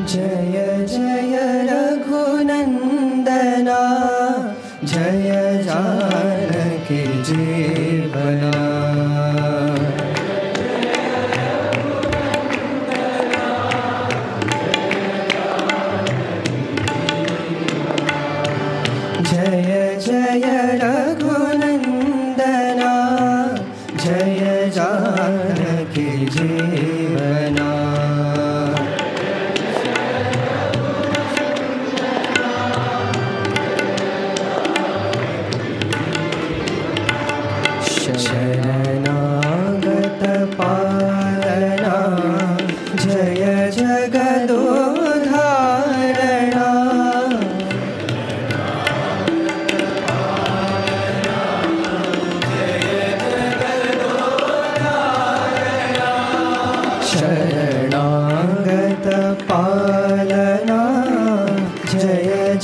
जय जय रघुनन्दना। जय जानकी जीवना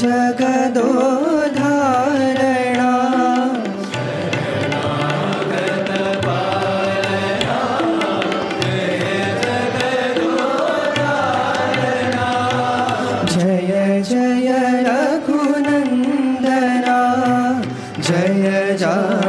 जगदोधारणा। जय जय रघुनन्दना। जय जानकी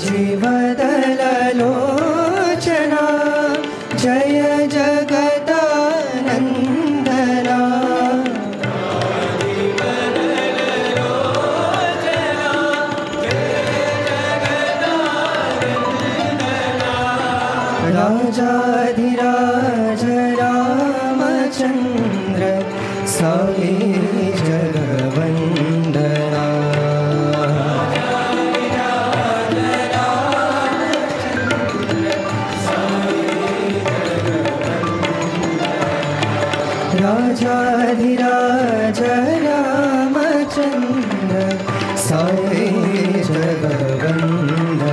राजीवदललोचना जय जगदानन्दना। राजाधिराज रामचन्द्र साई जगवन्दना राजाधिराज रामचन्द्र जगवन्दना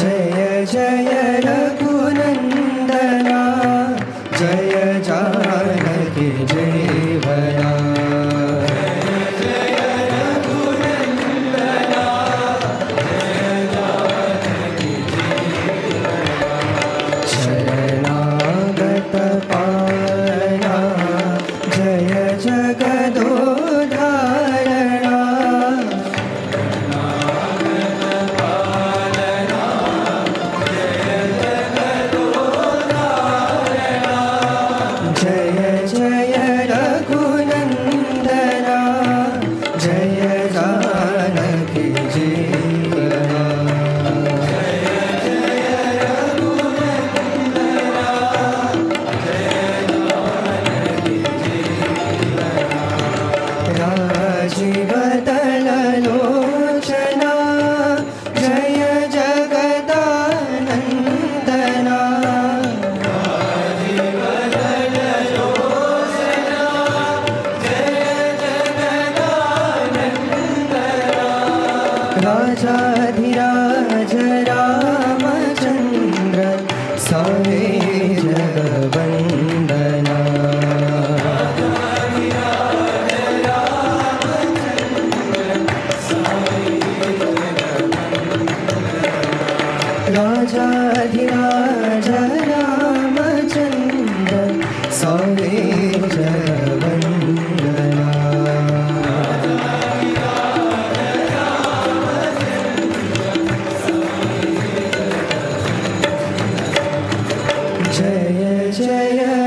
जय जय pa pa राजाधिराज रामचन्द्र सङ्गीरा राजाधिराज रामचन्द्र सङ्गी Jaya Jaya